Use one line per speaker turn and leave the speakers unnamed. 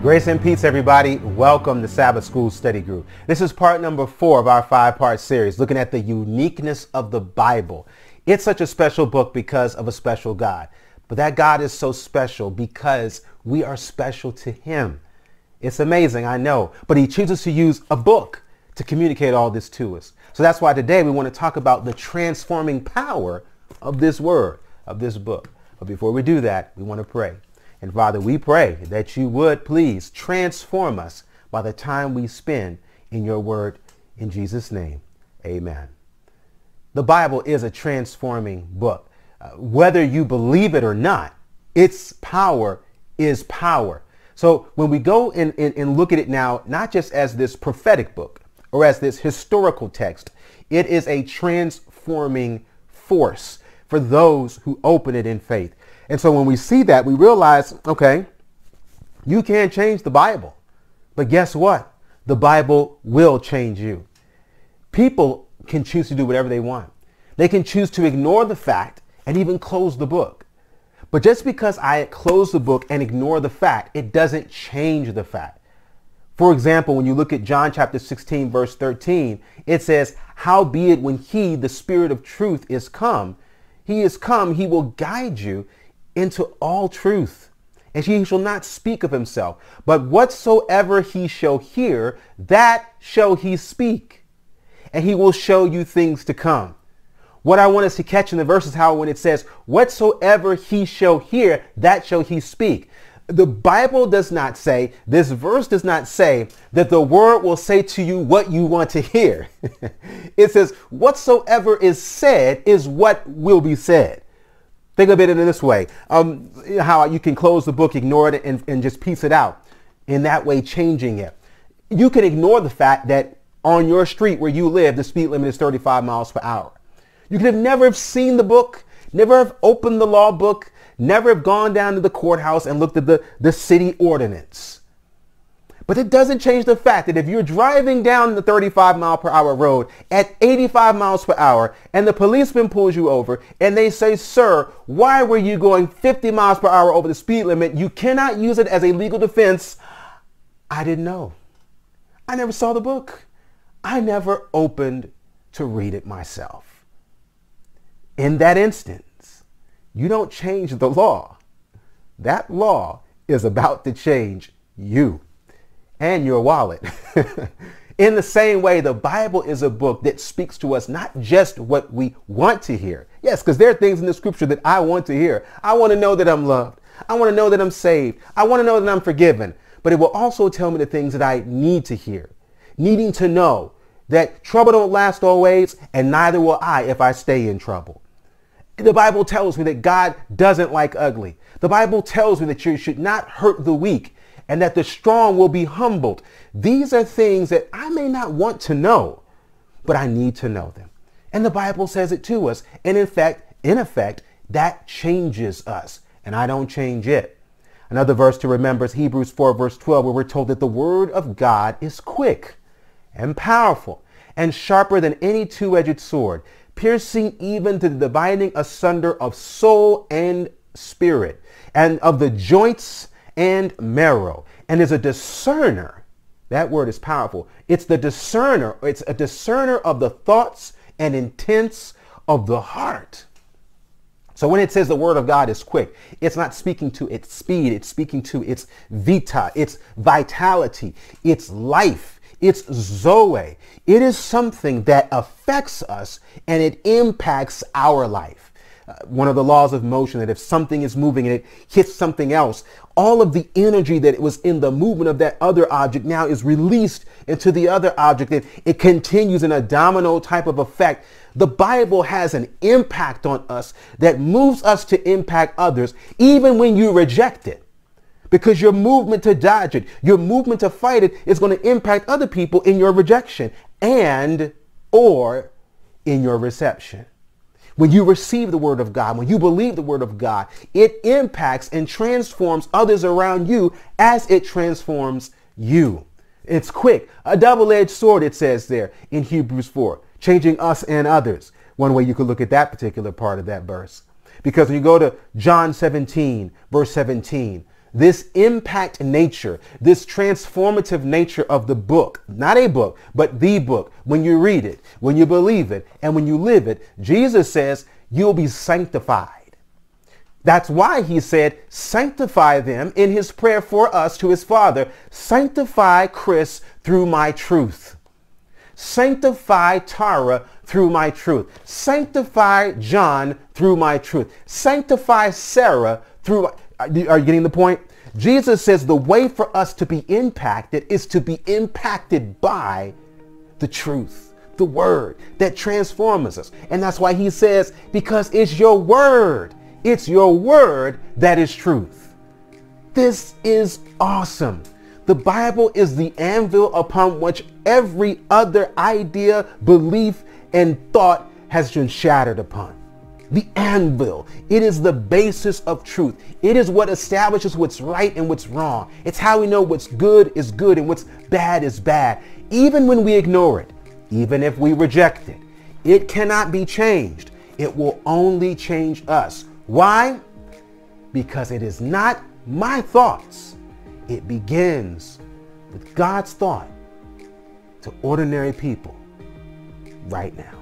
Grace and peace, everybody. Welcome to Sabbath School Study Group. This is part number four of our five-part series looking at the uniqueness of the Bible. It's such a special book because of a special God. But that God is so special because we are special to him. It's amazing, I know. But he chooses to use a book to communicate all this to us. So that's why today we want to talk about the transforming power of this word, of this book. But before we do that, we want to pray. And Father, we pray that you would please transform us by the time we spend in your word. In Jesus' name, amen. The Bible is a transforming book. Uh, whether you believe it or not, its power is power. So when we go and, and, and look at it now, not just as this prophetic book or as this historical text, it is a transforming force for those who open it in faith. And so when we see that, we realize, okay, you can't change the Bible. But guess what? The Bible will change you. People can choose to do whatever they want. They can choose to ignore the fact and even close the book. But just because I close the book and ignore the fact, it doesn't change the fact. For example, when you look at John chapter 16, verse 13, it says, Howbeit when he, the Spirit of truth, is come, he is come, he will guide you into all truth. And he shall not speak of himself, but whatsoever he shall hear, that shall he speak. And he will show you things to come. What I want us to catch in the verse is how when it says, whatsoever he shall hear, that shall he speak. The Bible does not say, this verse does not say that the word will say to you what you want to hear. it says, whatsoever is said is what will be said. Think of it in this way. Um, how you can close the book, ignore it, and, and just piece it out. In that way, changing it. You can ignore the fact that on your street where you live, the speed limit is 35 miles per hour. You could have never have seen the book, never have opened the law book, never have gone down to the courthouse and looked at the, the city ordinance. But it doesn't change the fact that if you're driving down the 35 mile per hour road at 85 miles per hour and the policeman pulls you over and they say, sir, why were you going 50 miles per hour over the speed limit? You cannot use it as a legal defense. I didn't know. I never saw the book. I never opened to read it myself. In that instance, you don't change the law. That law is about to change you and your wallet. in the same way, the Bible is a book that speaks to us not just what we want to hear. Yes, because there are things in the scripture that I want to hear. I want to know that I'm loved. I want to know that I'm saved. I want to know that I'm forgiven. But it will also tell me the things that I need to hear. Needing to know that trouble don't last always, and neither will I if I stay in trouble. The Bible tells me that God doesn't like ugly. The Bible tells me that you should not hurt the weak and that the strong will be humbled. These are things that I may not want to know, but I need to know them. And the Bible says it to us. And in fact, in effect, that changes us. And I don't change it. Another verse to remember is Hebrews 4 verse 12 where we're told that the word of God is quick and powerful and sharper than any two-edged sword, piercing even to the dividing asunder of soul and spirit and of the joints and marrow and is a discerner. That word is powerful. It's the discerner. It's a discerner of the thoughts and intents of the heart. So when it says the word of God is quick, it's not speaking to its speed. It's speaking to its vita, its vitality, its life, its zoe. It is something that affects us and it impacts our life uh, one of the laws of motion that if something is moving and it hits something else, all of the energy that was in the movement of that other object now is released into the other object and it continues in a domino type of effect. The Bible has an impact on us that moves us to impact others even when you reject it. Because your movement to dodge it, your movement to fight it is going to impact other people in your rejection and or in your reception. When you receive the word of God, when you believe the word of God, it impacts and transforms others around you as it transforms you. It's quick. A double-edged sword, it says there in Hebrews 4, changing us and others. One way you could look at that particular part of that verse. Because when you go to John 17, verse 17, this impact nature, this transformative nature of the book, not a book, but the book, when you read it, when you believe it, and when you live it, Jesus says you'll be sanctified. That's why he said, sanctify them in his prayer for us to his Father. Sanctify Chris through my truth. Sanctify Tara through my truth. Sanctify John through my truth. Sanctify Sarah through. Are you getting the point? Jesus says the way for us to be impacted is to be impacted by the truth, the word that transforms us. And that's why he says, because it's your word. It's your word that is truth. This is awesome. The Bible is the anvil upon which every other idea, belief, and thought has been shattered upon the anvil. It is the basis of truth. It is what establishes what's right and what's wrong. It's how we know what's good is good and what's bad is bad. Even when we ignore it, even if we reject it, it cannot be changed. It will only change us. Why? Because it is not my thoughts. It begins with God's thought to ordinary people right now.